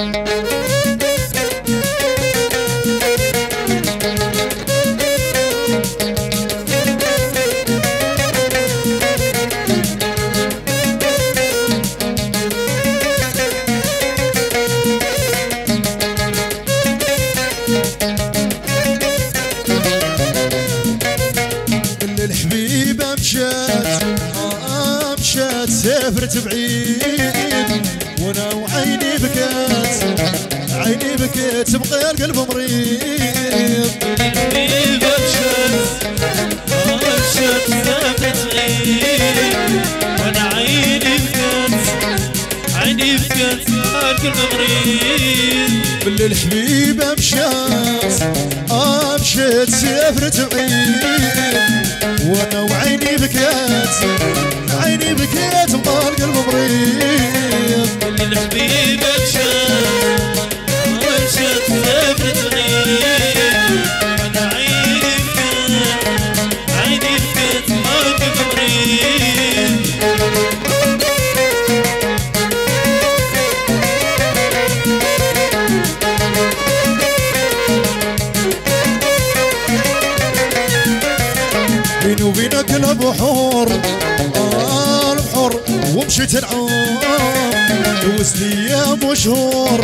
كل الحبيبة مشات آه مشات سافرت بعيد. عيني بكات بقى القلب مريض. وأنا عيني بكت عيني بكت القلب الحبيبة مشات مشات سافرت بعيد وأنا وعيني بكات عيني بكات بقى وبينك البحور آه البحور ومشيت العام دوست أيام وشهور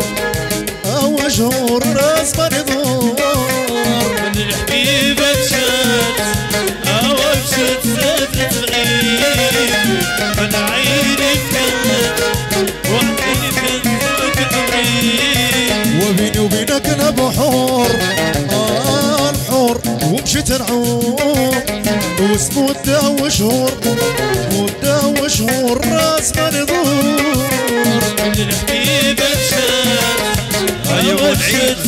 آه وشهور زمان يدور من وشهور مدة وشهور زمان يدور من الحبيبة مشت أو مشت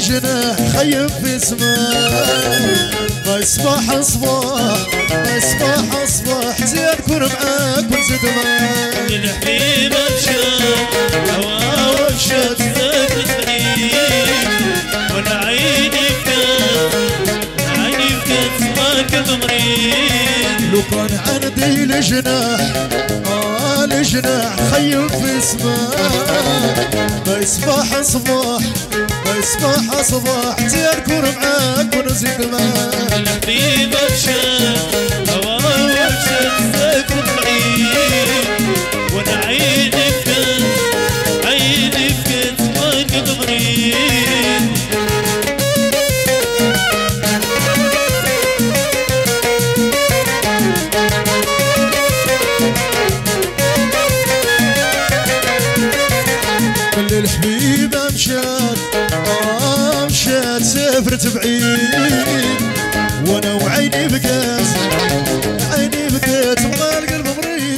والجناح خيم في سماء ما يصبح صباح ما يصبح صباح زين كون معاك ونزيد معاك. الحبيبة مشت هوا مشت سافرت بعيد وأنا عيني بكت عيني بكت ما كنت مريض لو كان عندي الجناح آه الجناح خيم في سماء ما يصبح صباح زين كون معاك ونزيد معاك الحبيبة مشت بعيد وأنا وعيني بكات عيني بكات وما القلب مريض.